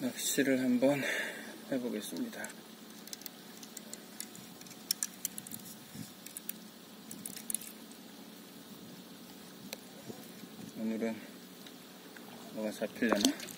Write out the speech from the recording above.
낚시를 한번 해보겠습니다. 오늘은 뭐가 잡히려나?